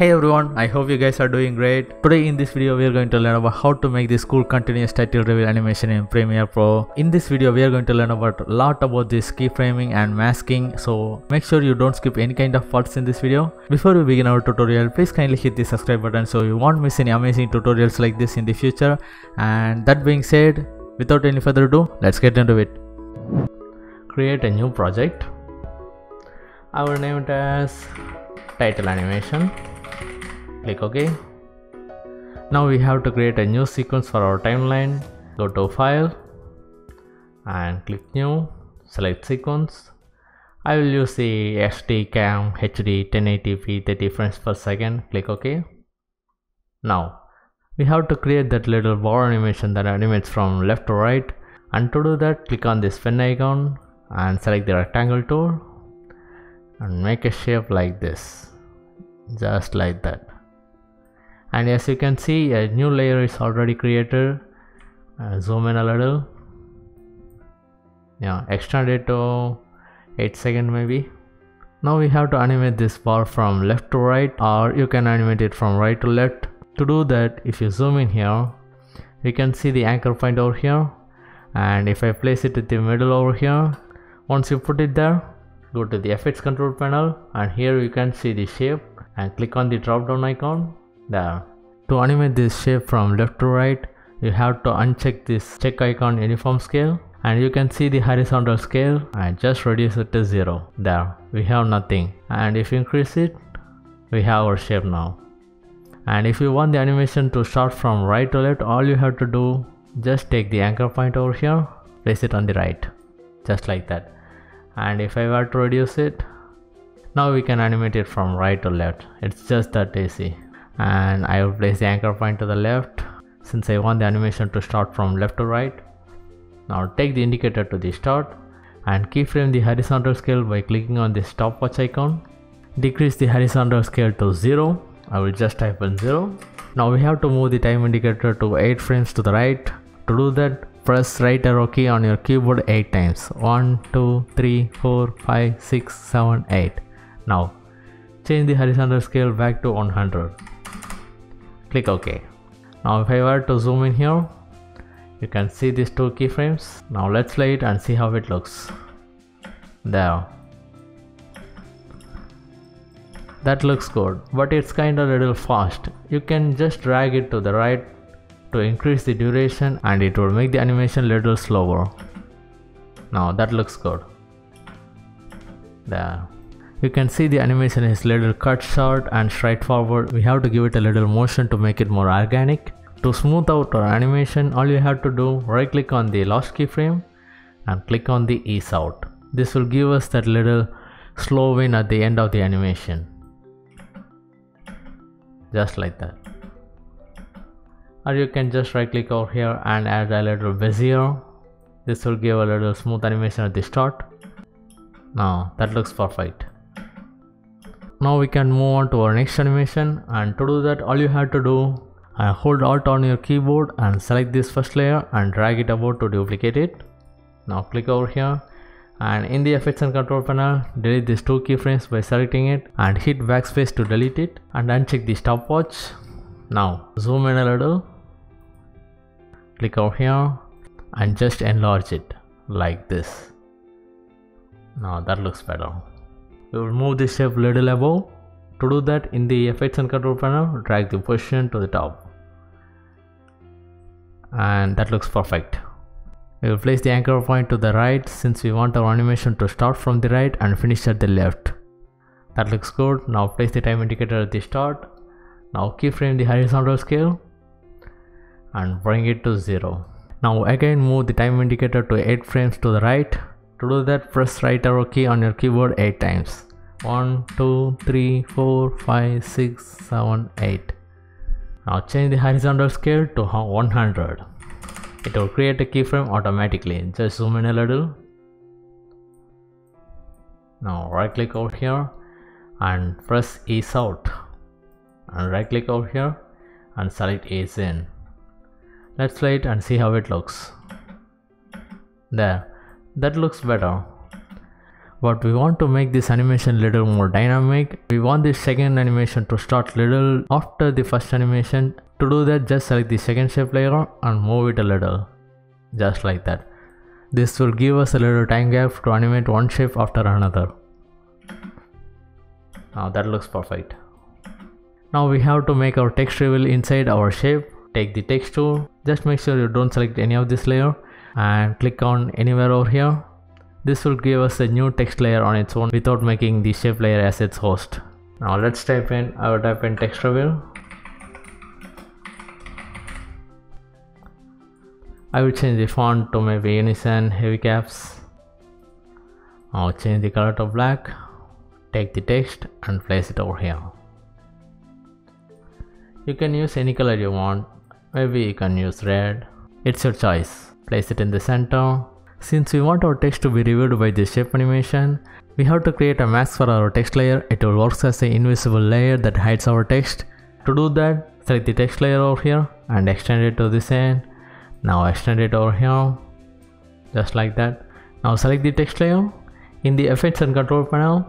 Hey everyone, I hope you guys are doing great. Today in this video we are going to learn about how to make this cool continuous title reveal animation in Premiere Pro. In this video we are going to learn about a lot about this keyframing and masking so make sure you don't skip any kind of parts in this video. Before we begin our tutorial please kindly hit the subscribe button so you won't miss any amazing tutorials like this in the future and that being said without any further ado let's get into it. Create a new project. I will name it as title animation. Click ok. Now we have to create a new sequence for our timeline. Go to file and click new. Select sequence. I will use the XDCAM HD 1080p 30 frames per second. Click ok. Now we have to create that little bar animation that animates from left to right. And to do that click on this pen icon and select the rectangle tool and make a shape like this just like that. And as you can see a new layer is already created. Uh, zoom in a little. Yeah extend it to 8 second maybe. Now we have to animate this bar from left to right or you can animate it from right to left. To do that if you zoom in here you can see the anchor point over here. And if I place it in the middle over here once you put it there go to the effects control panel and here you can see the shape and click on the drop down icon there. To animate this shape from left to right, you have to uncheck this check icon uniform scale and you can see the horizontal scale and just reduce it to 0. There, we have nothing and if you increase it, we have our shape now. And if you want the animation to start from right to left, all you have to do, just take the anchor point over here, place it on the right, just like that. And if I were to reduce it, now we can animate it from right to left. It's just that easy and I will place the anchor point to the left since I want the animation to start from left to right. Now take the indicator to the start and keyframe the horizontal scale by clicking on the stopwatch icon. Decrease the horizontal scale to 0. I will just type in 0. Now we have to move the time indicator to 8 frames to the right. To do that, press right arrow key on your keyboard 8 times. 1, 2, 3, 4, 5, 6, 7, 8. Now change the horizontal scale back to 100 click ok. Now if I were to zoom in here you can see these two keyframes. Now let's play it and see how it looks. There. That looks good but it's kinda little fast. You can just drag it to the right to increase the duration and it will make the animation little slower now that looks good there you can see the animation is little cut short and straightforward. We have to give it a little motion to make it more organic. To smooth out our animation, all you have to do, right click on the last keyframe and click on the ease out. This will give us that little slow win at the end of the animation. Just like that. Or you can just right click over here and add a little bezier. This will give a little smooth animation at the start. Now that looks perfect. Now we can move on to our next animation. And to do that all you have to do uh, hold alt on your keyboard and select this first layer and drag it about to duplicate it. Now click over here. And in the effects and control panel delete these two keyframes by selecting it and hit backspace to delete it and uncheck the stopwatch now zoom in a little. Click over here and just enlarge it like this. Now that looks better. We will move this shape little above. To do that in the effects and control panel drag the position to the top. And that looks perfect. We will place the anchor point to the right since we want our animation to start from the right and finish at the left. That looks good. Now place the time indicator at the start now keyframe the horizontal scale and bring it to 0 now again move the time indicator to 8 frames to the right to do that, press right arrow key on your keyboard 8 times. 1, 2, 3, 4, 5, 6, 7, 8. Now change the horizontal scale to 100. It will create a keyframe automatically. Just zoom in a little. Now right click over here and press ease out. And right click over here and select ease in. Let's play it and see how it looks. There. That looks better. But we want to make this animation little more dynamic. We want this second animation to start little after the first animation. To do that just select the second shape layer and move it a little. Just like that. This will give us a little time gap to animate one shape after another. Now that looks perfect now we have to make our text reveal inside our shape. Take the text tool. Just make sure you don't select any of this layer and click on anywhere over here. This will give us a new text layer on its own without making the shape layer as its host. Now let's type in I will type in text reveal. I will change the font to maybe Uni Sans heavy caps. I'll change the color to black. Take the text and place it over here you can use any color you want. Maybe you can use red. It's your choice. Place it in the center. Since we want our text to be reviewed by this shape animation we have to create a mask for our text layer. It will work as an invisible layer that hides our text. To do that select the text layer over here and extend it to this end. Now extend it over here. Just like that. Now select the text layer. In the effects and control panel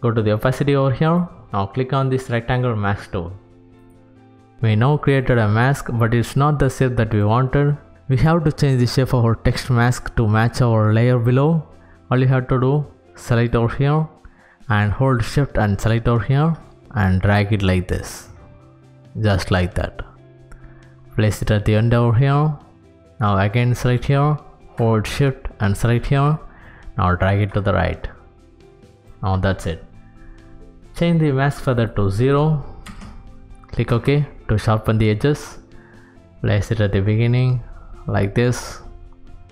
go to the opacity over here. Now click on this rectangle mask tool we now created a mask but it's not the shape that we wanted. We have to change the shape of our text mask to match our layer below. All you have to do, select over here and hold shift and select over here and drag it like this. Just like that. Place it at the end over here. Now again select here, hold shift and select here. Now drag it to the right. Now that's it. Change the mask feather to 0. Click OK to sharpen the edges. Place it at the beginning like this.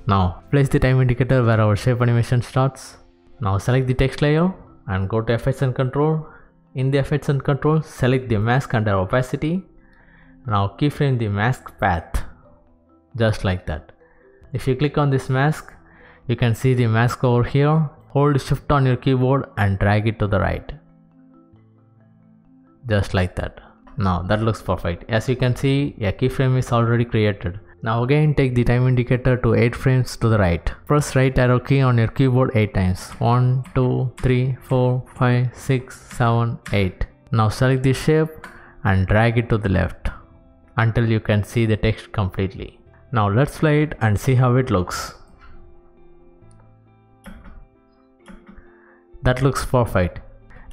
Now place the time indicator where our shape animation starts. Now select the text layer and go to effects and control. In the effects and control select the mask under opacity. Now keyframe the mask path just like that. If you click on this mask you can see the mask over here. Hold shift on your keyboard and drag it to the right just like that now that looks perfect. As you can see, a keyframe is already created. Now again take the time indicator to 8 frames to the right. Press right arrow key on your keyboard 8 times. 1, 2, 3, 4, 5, 6, 7, 8. Now select the shape and drag it to the left until you can see the text completely. Now let's play it and see how it looks. That looks perfect.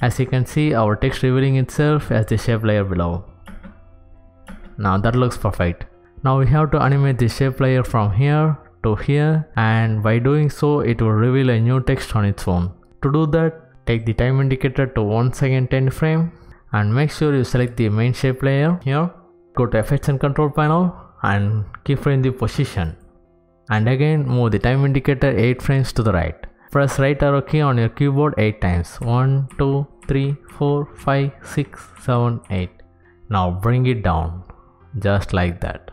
As you can see our text revealing itself as the shape layer below. Now that looks perfect. Now we have to animate the shape layer from here to here and by doing so it will reveal a new text on its own. To do that take the time indicator to 1 second 10 frame and make sure you select the main shape layer here. Go to effects and control panel and keyframe the position and again move the time indicator 8 frames to the right. Press right arrow key on your keyboard 8 times. 1, 2, 3, 4, 5, 6, 7, 8. Now bring it down. Just like that.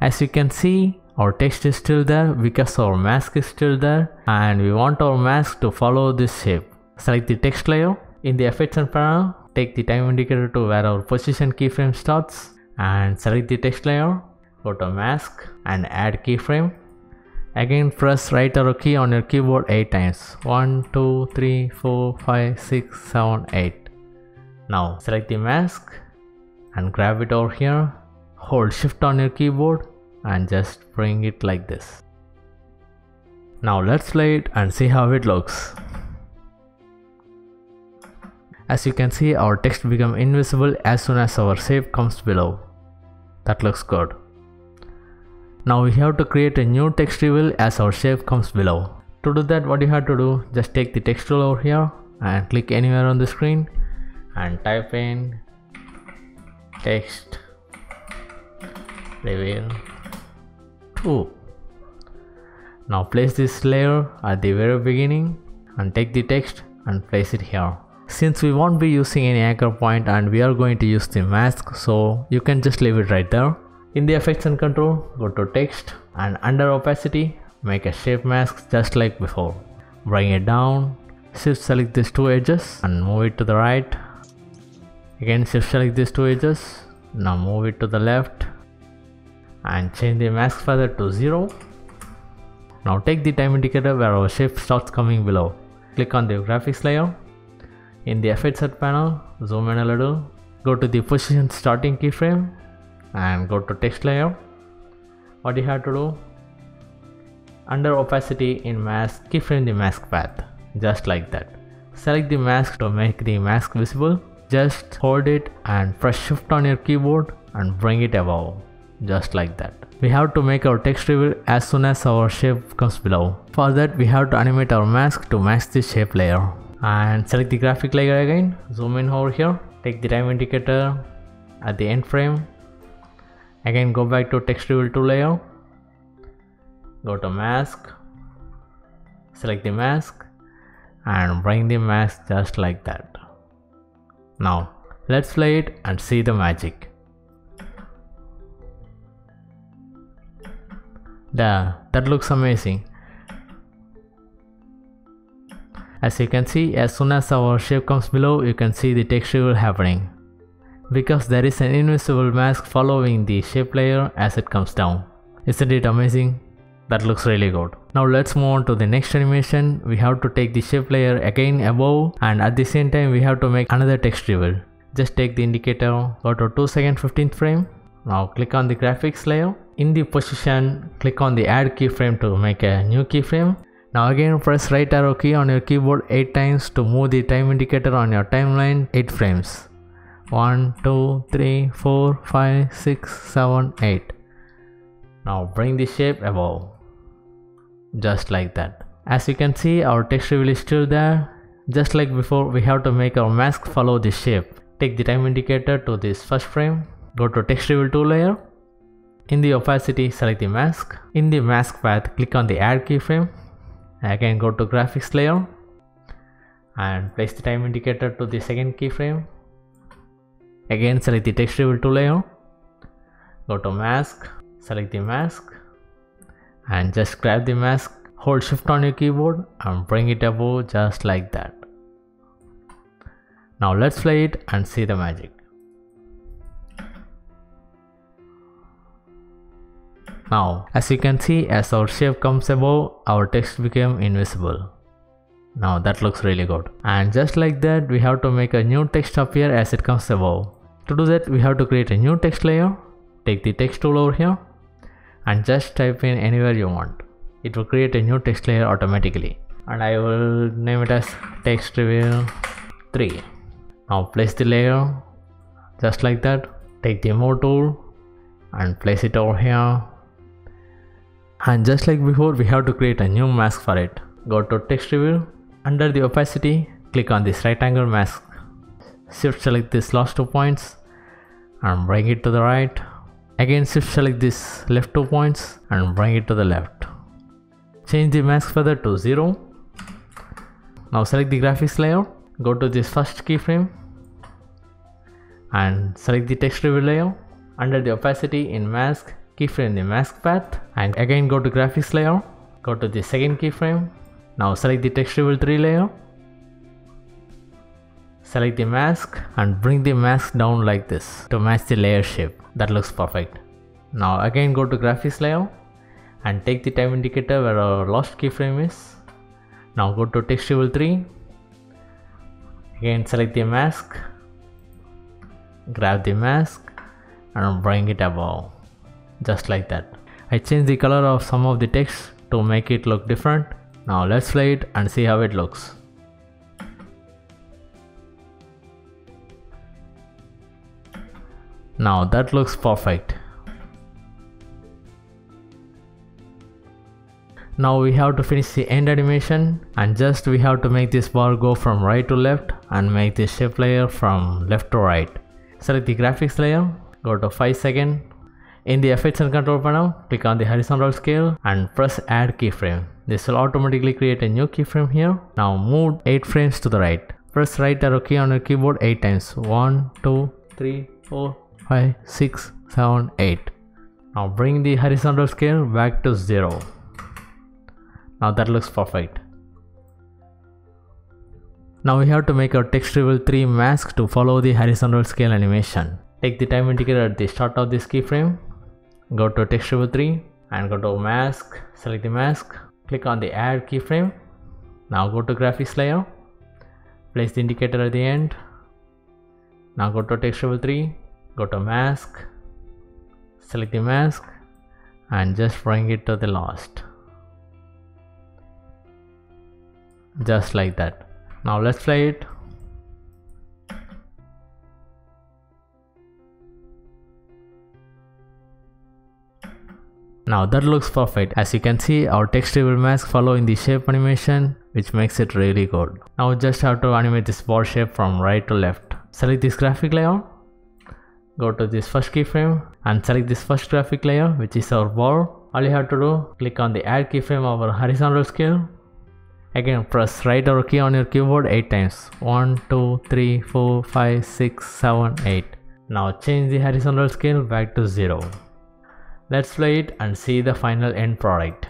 As you can see, our text is still there because our mask is still there and we want our mask to follow this shape. Select the text layer. In the effects and panel, take the time indicator to where our position keyframe starts and select the text layer. Go to mask and add keyframe Again press right arrow key on your keyboard 8 times. 1, 2, 3, 4, 5, 6, 7, 8. Now select the mask and grab it over here. Hold shift on your keyboard and just bring it like this. Now let's play it and see how it looks. As you can see our text become invisible as soon as our shape comes below. That looks good. Now we have to create a new text reveal as our shape comes below. To do that what you have to do just take the text tool over here and click anywhere on the screen and type in text reveal 2. Now place this layer at the very beginning and take the text and place it here. Since we won't be using any anchor point and we are going to use the mask so you can just leave it right there. In the effects and control, go to text and under opacity, make a shape mask just like before. Bring it down, shift select these two edges and move it to the right. Again shift select these two edges, now move it to the left and change the mask feather to 0. Now take the time indicator where our shape starts coming below. Click on the graphics layer. In the effect set panel, zoom in a little. Go to the position starting keyframe and go to text layer. What you have to do? Under opacity in mask, keyframe the mask path. Just like that. Select the mask to make the mask visible. Just hold it and press shift on your keyboard and bring it above. Just like that. We have to make our text reveal as soon as our shape comes below. For that we have to animate our mask to match the shape layer. And select the graphic layer again. Zoom in over here. Take the time indicator at the end frame. Again go back to text reveal 2 layer. Go to mask. Select the mask and bring the mask just like that. Now let's play it and see the magic. There, that looks amazing. As you can see, as soon as our shape comes below, you can see the texture happening. Because there is an invisible mask following the shape layer as it comes down. Isn't it amazing? That looks really good. Now let's move on to the next animation. We have to take the shape layer again above and at the same time we have to make another text reveal. Just take the indicator, go to 2 second 15th frame. Now click on the graphics layer. In the position, click on the add keyframe to make a new keyframe. Now again press right arrow key on your keyboard 8 times to move the time indicator on your timeline 8 frames. 1, 2, 3, 4, 5, 6, 7, 8. Now bring the shape above. Just like that. As you can see our text reveal is still there. Just like before we have to make our mask follow this shape. Take the time indicator to this first frame. Go to text reveal 2 layer. In the opacity select the mask. In the mask path click on the add keyframe. Again go to graphics layer. And place the time indicator to the second keyframe again select the text reveal 2 layer go to mask select the mask and just grab the mask hold shift on your keyboard and bring it above oh, just like that. Now let's play it and see the magic. Now as you can see as our shape comes above our text became invisible. Now that looks really good. And just like that we have to make a new text appear as it comes above to do that we have to create a new text layer. Take the text tool over here and just type in anywhere you want. It will create a new text layer automatically. And I will name it as text reveal 3 now place the layer just like that. Take the move tool and place it over here. And just like before we have to create a new mask for it. Go to text reveal under the opacity click on this rectangle mask shift select this last two points and bring it to the right Again shift select this left two points and bring it to the left. Change the mask feather to 0. Now select the graphics layer, go to this first keyframe and select the text reveal layer. Under the opacity in mask, keyframe the mask path and again go to graphics layer, go to the second keyframe. Now select the text reveal 3 layer. Select the mask and bring the mask down like this to match the layer shape. That looks perfect. Now again go to graphics layer and take the time indicator where our last keyframe is. Now go to text reveal 3 again select the mask grab the mask and bring it above. Just like that. I changed the color of some of the text to make it look different. Now let's play it and see how it looks Now that looks perfect. Now we have to finish the end animation and just we have to make this bar go from right to left and make this shape layer from left to right. Select the graphics layer, go to 5 second. In the effects and control panel, click on the horizontal scale and press add keyframe. This will automatically create a new keyframe here. Now move 8 frames to the right. Press right arrow key on your keyboard 8 times. 1, 2, 3, 4, 5, 6, 7, 8. Now bring the horizontal scale back to 0. Now that looks perfect. Now we have to make our text reveal 3 mask to follow the horizontal scale animation. Take the time indicator at the start of this keyframe. Go to text reveal 3 and go to mask, select the mask, click on the add keyframe now go to graphics layer place the indicator at the end now go to text reveal 3 go to mask select the mask and just bring it to the last just like that now let's play it Now that looks perfect. As you can see our text reveal mask following the shape animation which makes it really good. Now just have to animate this ball shape from right to left. Select this graphic layer. Go to this first keyframe and select this first graphic layer which is our ball. All you have to do click on the add keyframe over horizontal scale. Again press right arrow key on your keyboard 8 times. 1, 2, 3, 4, 5, 6, 7, 8. Now change the horizontal scale back to 0. Let's play it and see the final end product.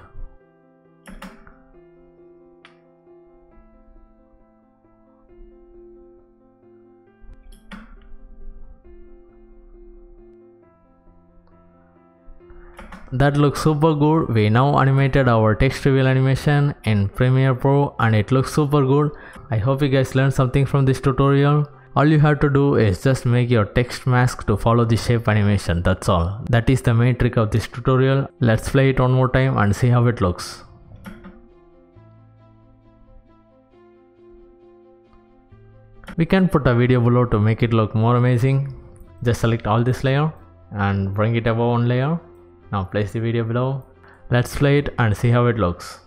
That looks super good. We now animated our text reveal animation in premiere pro and it looks super good. I hope you guys learned something from this tutorial. All you have to do is just make your text mask to follow the shape animation. That's all. That is the main trick of this tutorial. Let's play it one more time and see how it looks. We can put a video below to make it look more amazing. Just select all this layer and bring it above one layer now place the video below. Let's play it and see how it looks.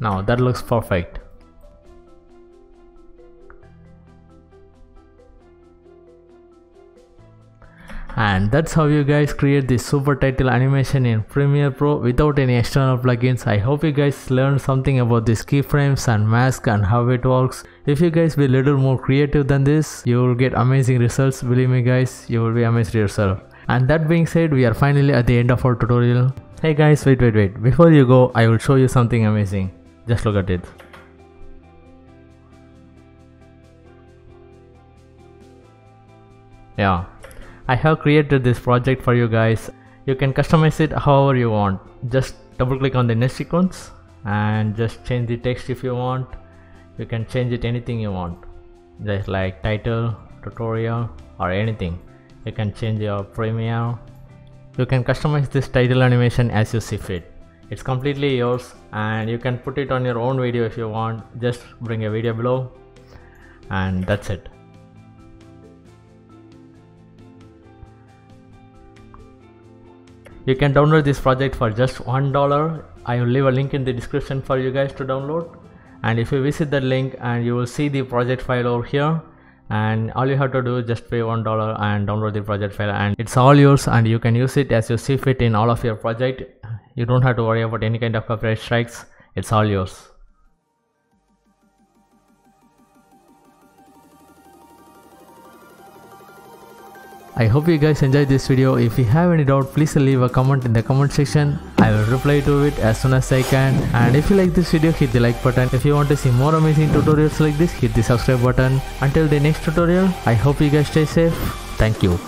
Now that looks perfect and that's how you guys create this super title animation in Premiere Pro without any external plugins. I hope you guys learned something about these keyframes and mask and how it works. If you guys be a little more creative than this, you will get amazing results. Believe me guys, you will be amazed yourself. And that being said, we are finally at the end of our tutorial. Hey guys, wait, wait, wait. Before you go, I will show you something amazing. Just look at it. Yeah, I have created this project for you guys. You can customize it however you want. Just double click on the next sequence and just change the text if you want. You can change it anything you want. Just like title, tutorial or anything. You can change your premiere. You can customize this title animation as you see fit it's completely yours and you can put it on your own video if you want just bring a video below and that's it you can download this project for just one dollar. I will leave a link in the description for you guys to download. And if you visit the link and you will see the project file over here and all you have to do is just pay one dollar and download the project file and it's all yours and you can use it as you see fit in all of your project. You don't have to worry about any kind of copyright strikes. It's all yours I hope you guys enjoyed this video. If you have any doubt, please leave a comment in the comment section. I will reply to it as soon as I can. And if you like this video, hit the like button. If you want to see more amazing tutorials like this, hit the subscribe button. Until the next tutorial, I hope you guys stay safe. Thank you.